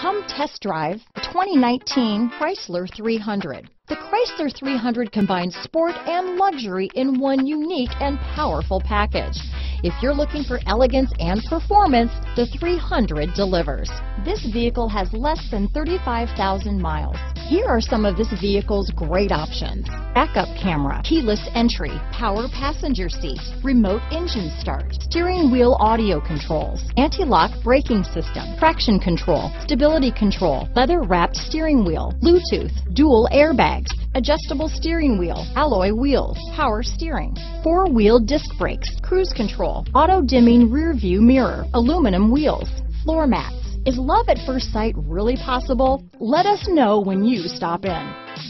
Come test drive the 2019 Chrysler 300. The Chrysler 300 combines sport and luxury in one unique and powerful package. If you're looking for elegance and performance, the 300 delivers. This vehicle has less than 35,000 miles. Here are some of this vehicle's great options. Backup camera, keyless entry, power passenger seat, remote engine start, steering wheel audio controls, anti-lock braking system, traction control, stability control, leather wrapped steering wheel, Bluetooth, dual airbags, adjustable steering wheel, alloy wheels, power steering, four-wheel disc brakes, cruise control, auto-dimming rear view mirror, aluminum wheels, floor mats. Is love at first sight really possible? Let us know when you stop in.